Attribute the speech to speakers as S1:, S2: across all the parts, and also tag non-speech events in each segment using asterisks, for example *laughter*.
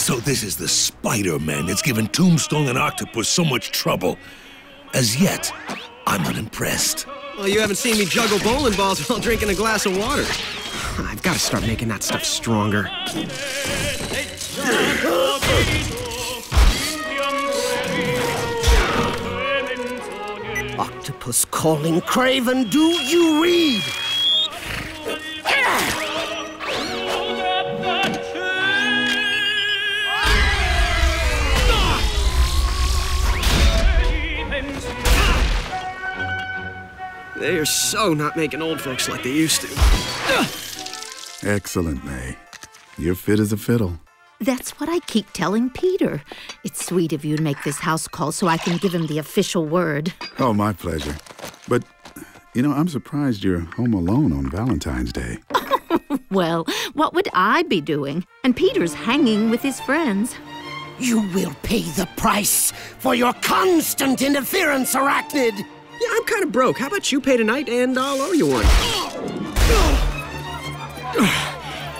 S1: So this is the Spider-Man that's given Tombstone and Octopus so much trouble. As yet, I'm unimpressed.
S2: Well, you haven't seen me juggle bowling balls *laughs* while drinking a glass of water. *sighs* I've got to start making that stuff stronger.
S3: Octopus calling Kraven, do you read?
S2: They are so not making old folks like they used to.
S4: Excellent, May. You're fit as a fiddle.
S5: That's what I keep telling Peter. It's sweet of you to make this house call so I can give him the official word.
S4: Oh, my pleasure. But, you know, I'm surprised you're home alone on Valentine's Day. *laughs*
S5: Well, what would I be doing? And Peter's hanging with his friends.
S3: You will pay the price for your constant interference, Arachnid!
S2: Yeah, I'm kind of broke. How about you pay tonight and I'll owe you one?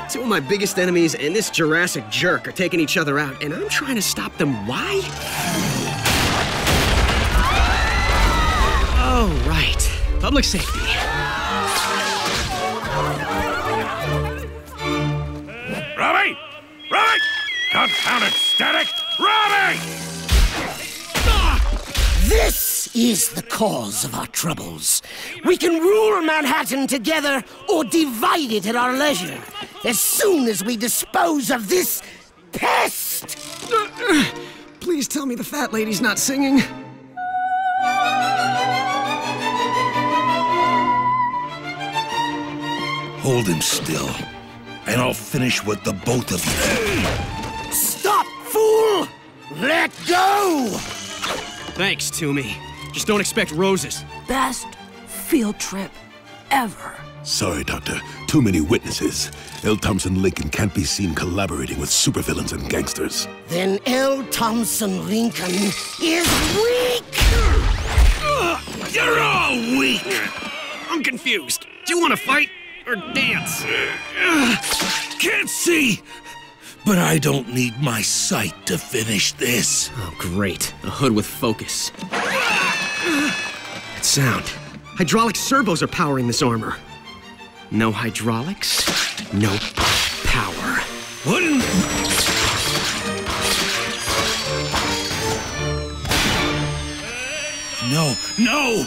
S2: Two of my biggest enemies and this Jurassic jerk are taking each other out, and I'm trying to stop them. Why? Oh, right. Public safety.
S1: Robbie! Robbie! Confound it, static! Robbie!
S3: This is the cause of our troubles. We can rule Manhattan together or divide it at our leisure. As soon as we dispose of this pest! *clears throat*
S2: Please tell me the fat lady's not singing.
S1: Hold him still, and I'll finish with the both of you.
S3: Stop, fool! Let go!
S2: Thanks, Toomey. Just don't expect roses.
S6: Best field trip ever.
S7: Sorry, Doctor. Too many witnesses. L. Thompson Lincoln can't be seen collaborating with supervillains and gangsters.
S3: Then L. Thompson Lincoln is weak!
S1: You're all weak!
S2: I'm confused. Do you want to fight or dance?
S1: Can't see! But I don't need my sight to finish this.
S2: Oh, great. A hood with focus. Sound. Hydraulic servos are powering this armor. No hydraulics, no power.
S1: In... No, no!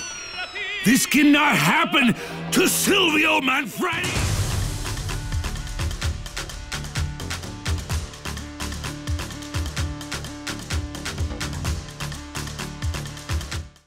S1: This cannot happen to Silvio Manfredi!